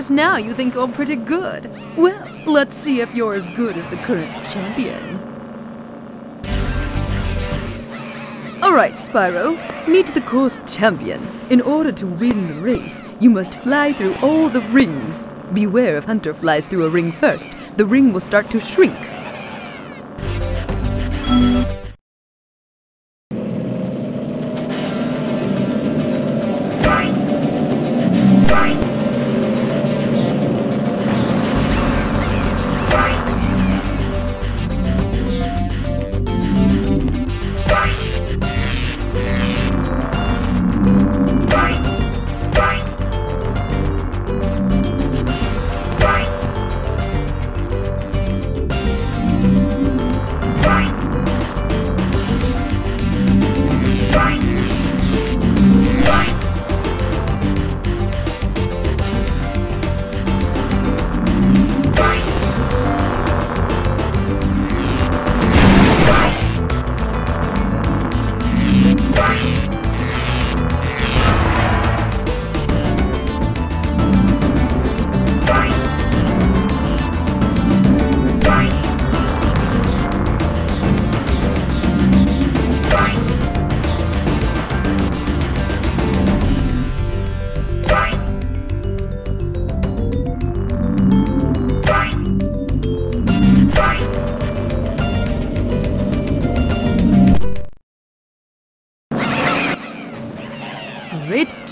Guess now you think you're pretty good. Well, let's see if you're as good as the current champion. Alright, Spyro. Meet the course champion. In order to win the race, you must fly through all the rings. Beware if Hunter flies through a ring first. The ring will start to shrink.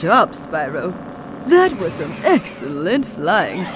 Job, Spyro. That was some excellent flying.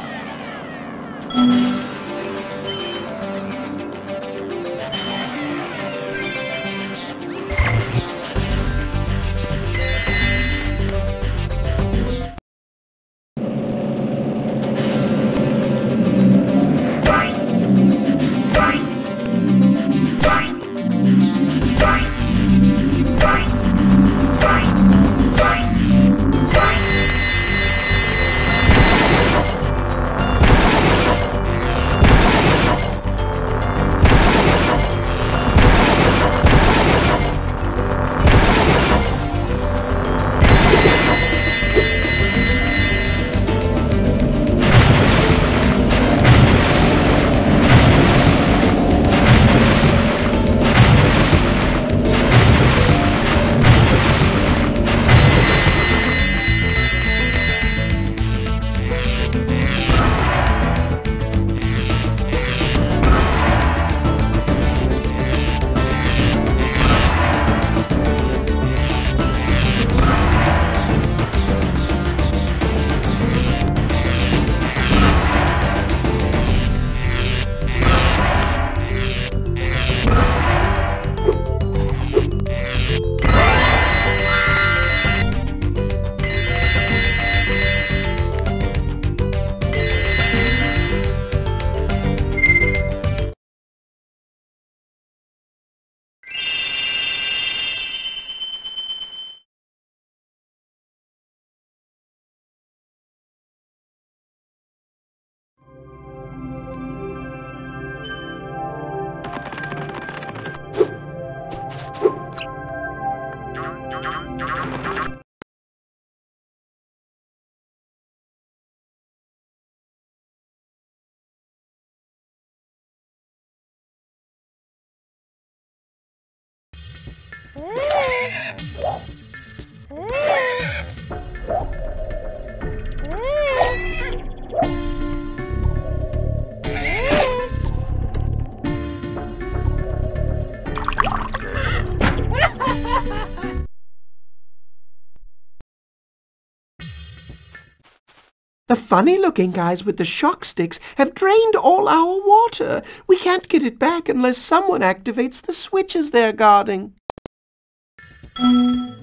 The funny-looking guys with the shock sticks have drained all our water. We can't get it back unless someone activates the switches they're guarding. Okay.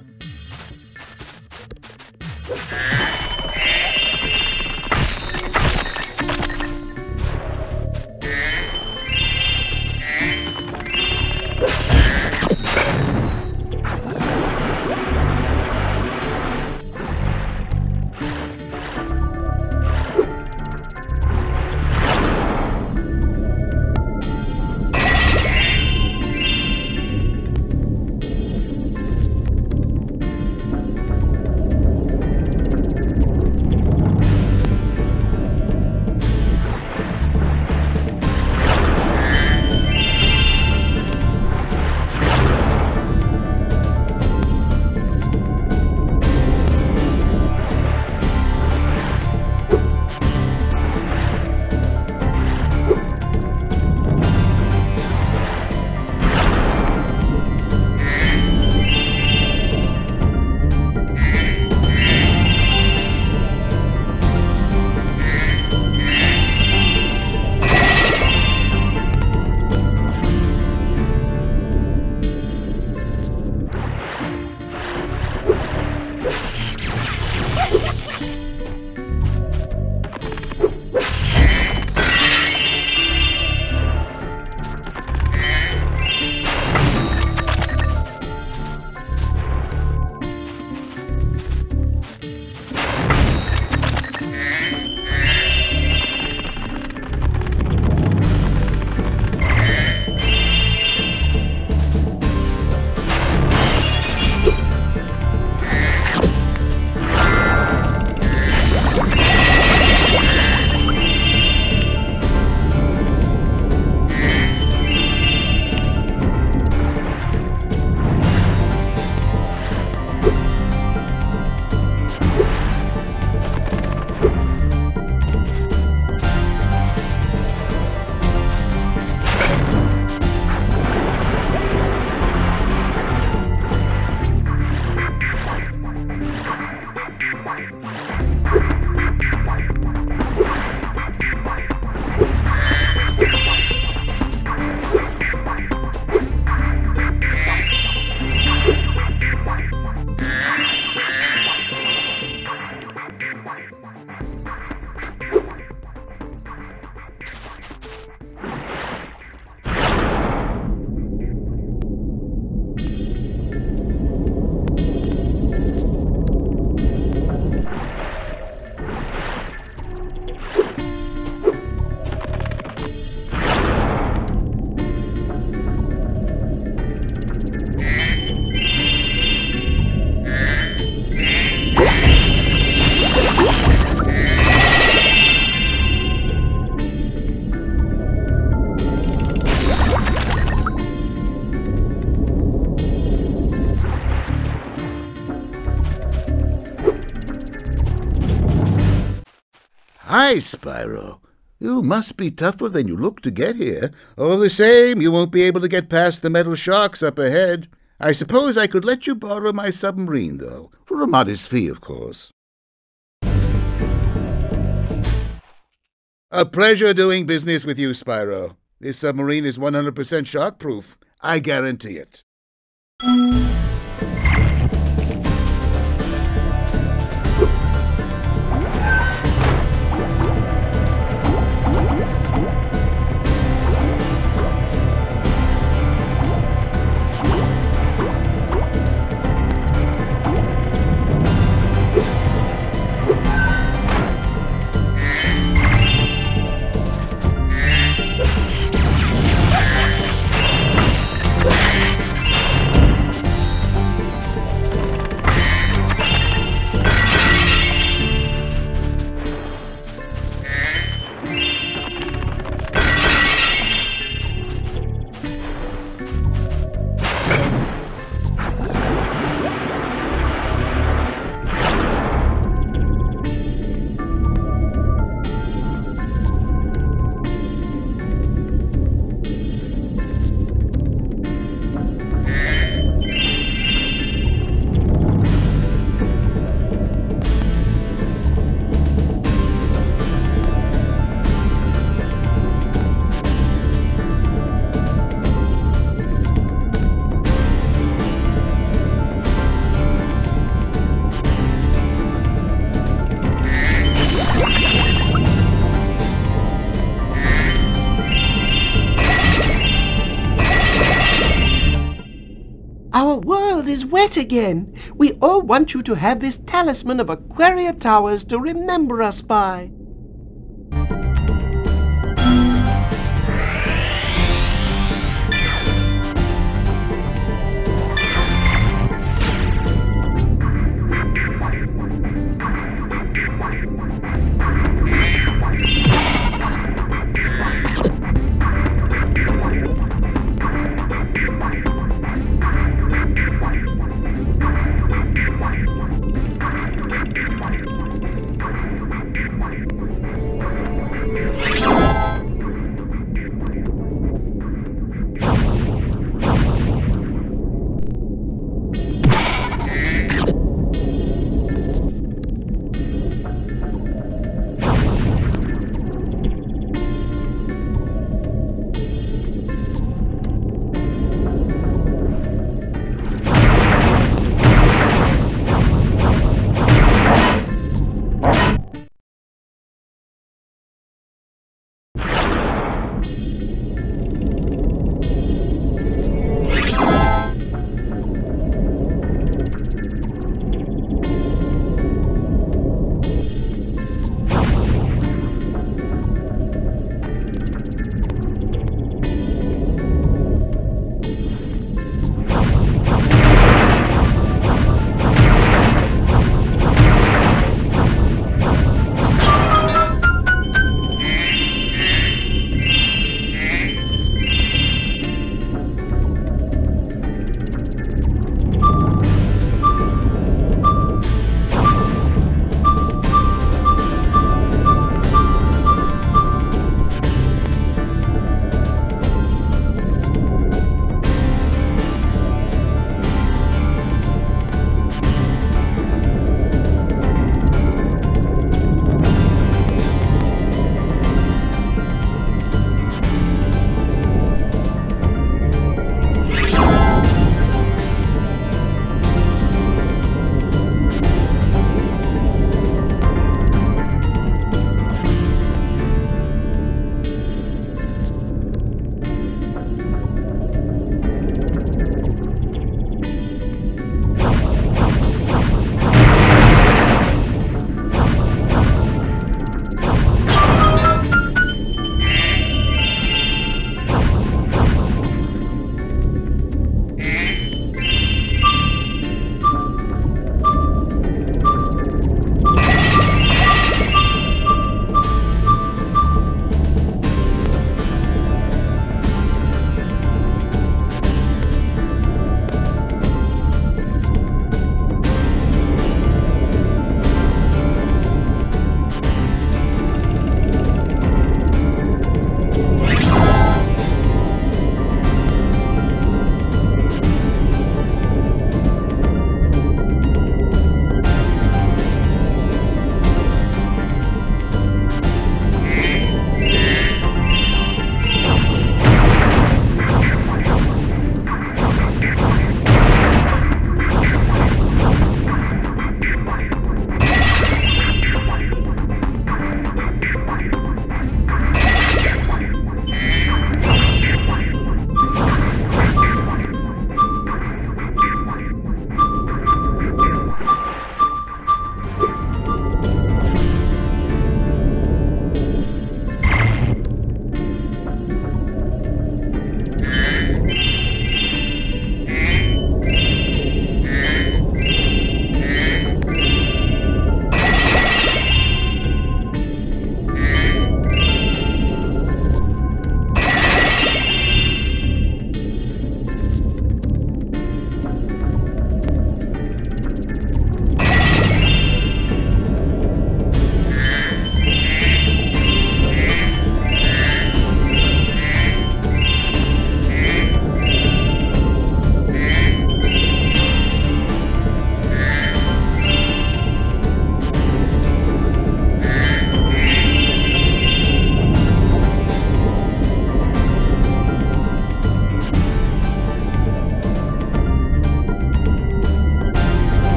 Hi, Spyro. You must be tougher than you look to get here. All the same, you won't be able to get past the metal sharks up ahead. I suppose I could let you borrow my submarine, though, for a modest fee, of course. A pleasure doing business with you, Spyro. This submarine is 100% shark-proof. I guarantee it. Wet again. We all want you to have this talisman of Aquaria Towers to remember us by.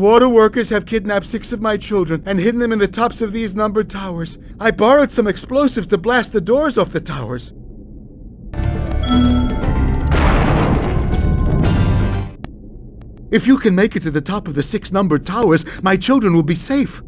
Water workers have kidnapped six of my children and hidden them in the tops of these numbered towers. I borrowed some explosives to blast the doors off the towers. If you can make it to the top of the six numbered towers, my children will be safe.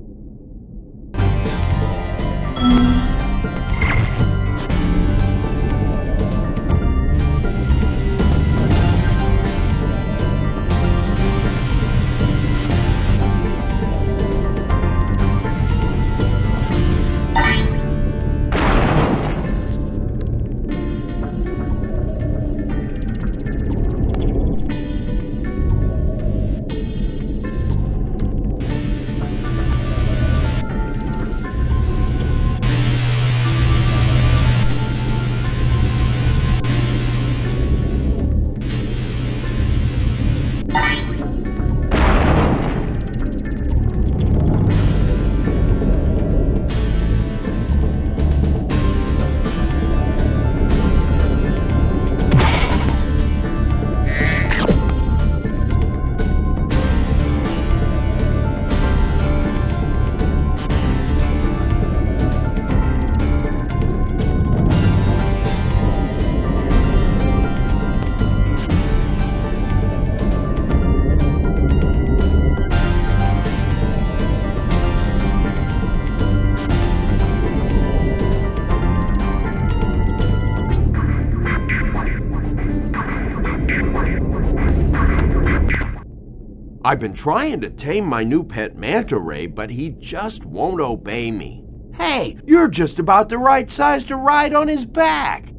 I've been trying to tame my new pet manta ray, but he just won't obey me. Hey, you're just about the right size to ride on his back.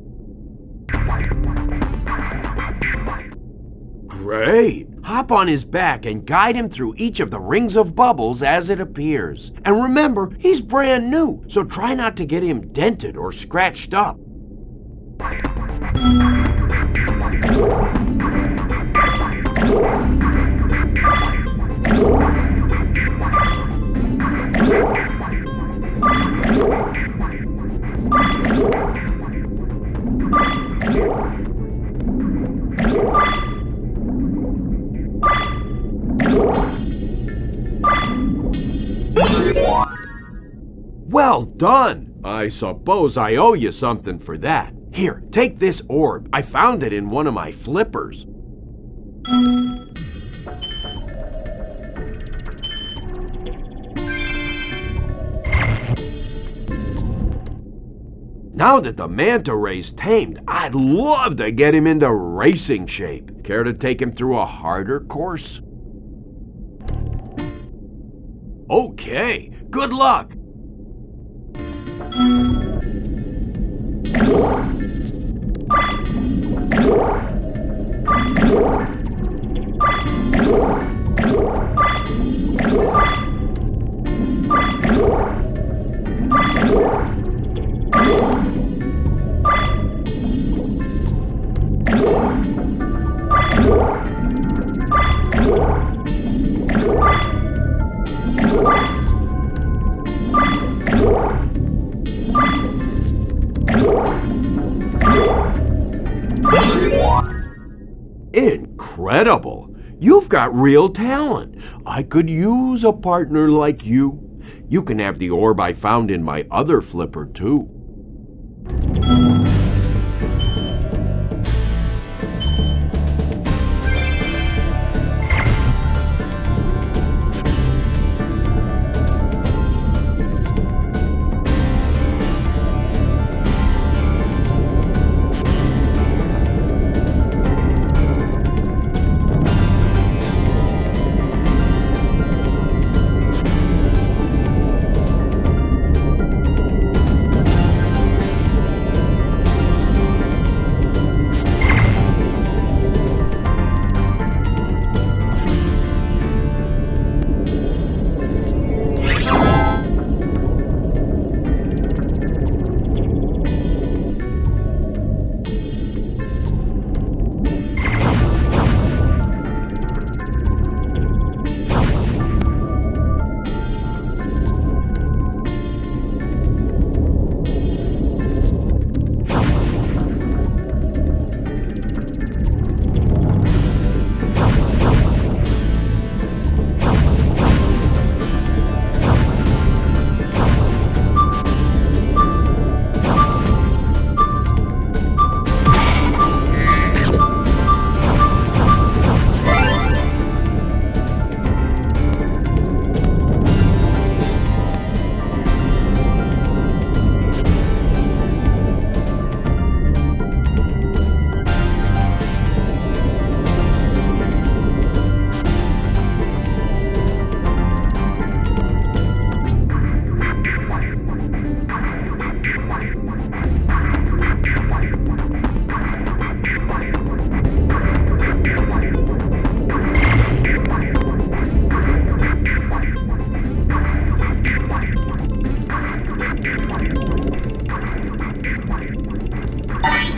Great! Hop on his back and guide him through each of the rings of bubbles as it appears. And remember, he's brand new, so try not to get him dented or scratched up. Well done! I suppose I owe you something for that. Here, take this orb. I found it in one of my flippers. Now that the manta ray's tamed, I'd love to get him into racing shape. Care to take him through a harder course? Okay, good luck. Incredible! You've got real talent. I could use a partner like you. You can have the orb I found in my other flipper, too. You Bye.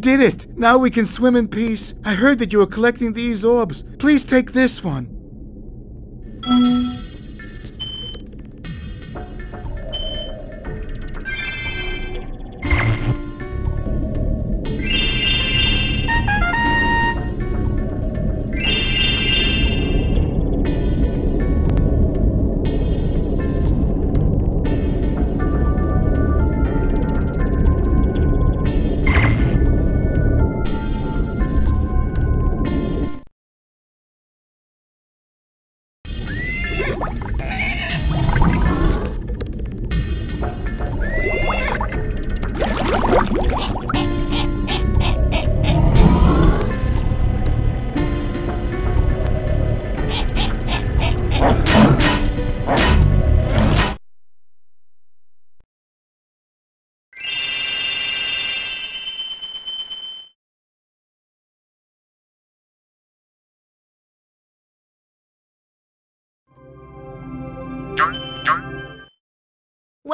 Did it! Now we can swim in peace. I heard that you were collecting these orbs. Please take this one.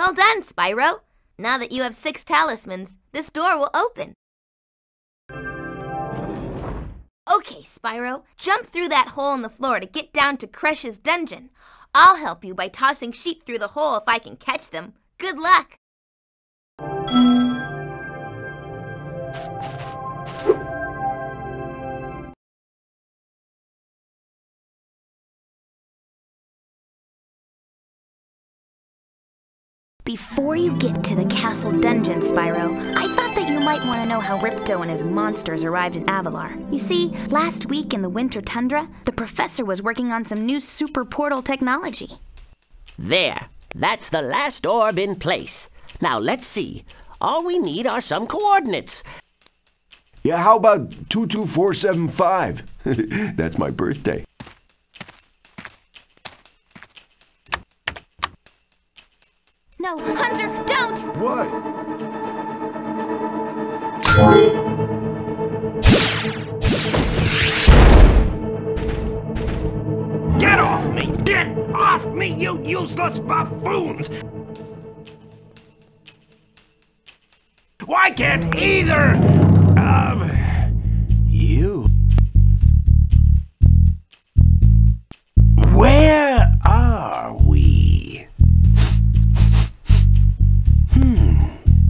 Well done, Spyro. Now that you have six talismans, this door will open. Okay, Spyro, jump through that hole in the floor to get down to Crush's dungeon. I'll help you by tossing sheep through the hole if I can catch them. Good luck! Before you get to the castle dungeon, Spyro, I thought that you might want to know how Ripto and his monsters arrived in Avalar. You see, last week in the winter tundra, the professor was working on some new super portal technology. There. That's the last orb in place. Now let's see. All we need are some coordinates. Yeah, how about 22475? That's my birthday. No, Hunter, don't! What? Get off me! Get off me, you useless buffoons! Why can't either of you?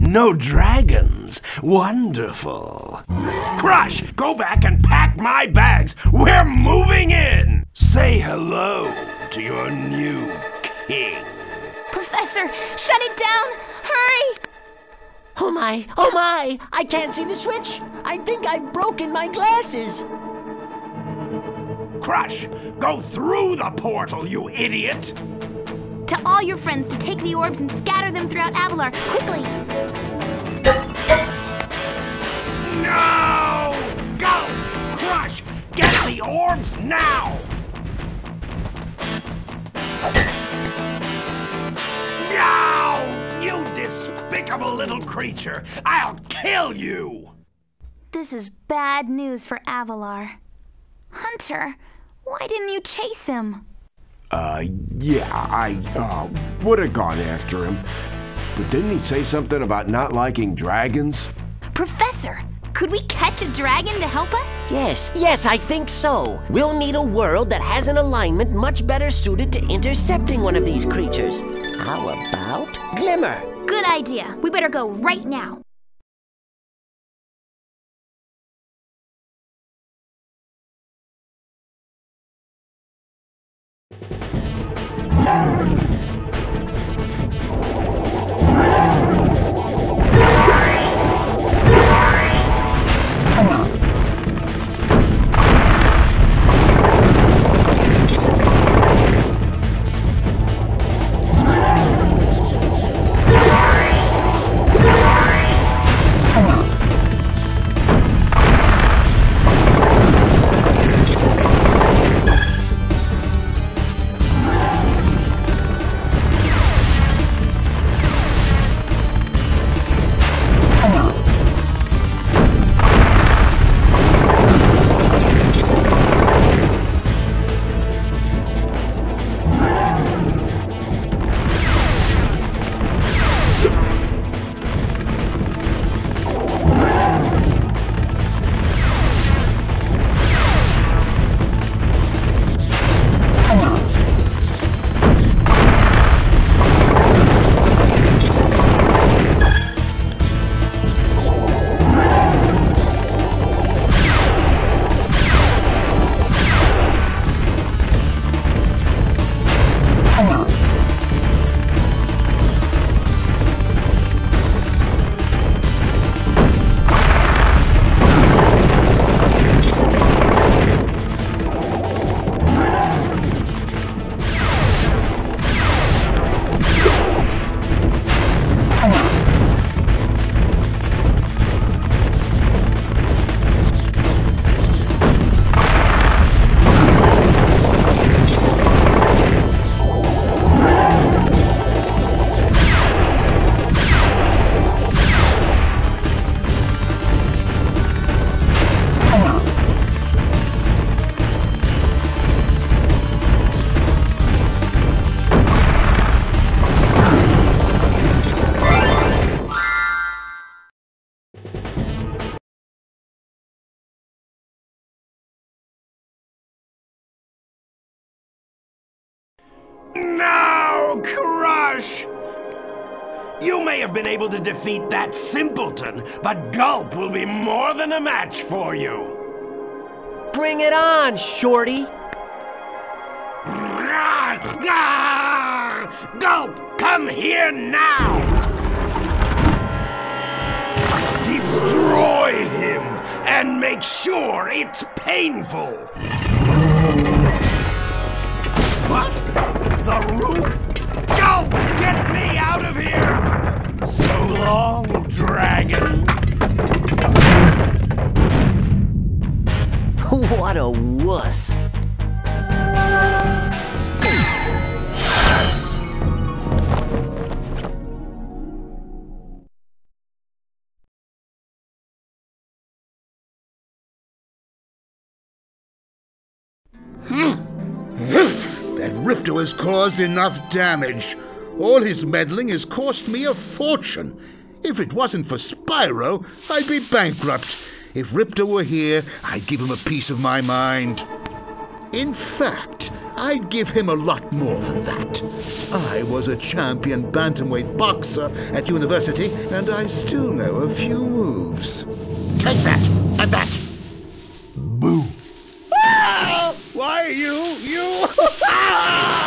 No dragons. Wonderful. Crush, go back and pack my bags. We're moving in. Say hello to your new king. Professor, shut it down! Hurry! Oh my, oh my! I can't see the switch! I think I've broken my glasses! Crush, go through the portal, you idiot! Tell all your friends to take the orbs and scatter them throughout Avalar, quickly! No! Go! Crush! Get the orbs now! No! You despicable little creature! I'll kill you! This is bad news for Avalar. Hunter, why didn't you chase him? Uh, yeah, I, uh, would have gone after him. But didn't he say something about not liking dragons? Professor, could we catch a dragon to help us? Yes, yes, I think so. We'll need a world that has an alignment much better suited to intercepting one of these creatures. How about Glimmer? Good idea. We better go right now. Able to defeat that simpleton, but Gulp will be more than a match for you. Bring it on, Shorty. Gulp, come here now! Destroy him and make sure it's painful! What? The roof? Gulp, get me out of here! So long, dragon. What a wuss. Hmm. That Ripto has caused enough damage. All his meddling has cost me a fortune. If it wasn't for Spyro, I'd be bankrupt. If Ripto were here, I'd give him a piece of my mind. In fact, I'd give him a lot more than that. I was a champion bantamweight boxer at university, and I still know a few moves. Take that, and that. Boo. Ah! Why, you, you...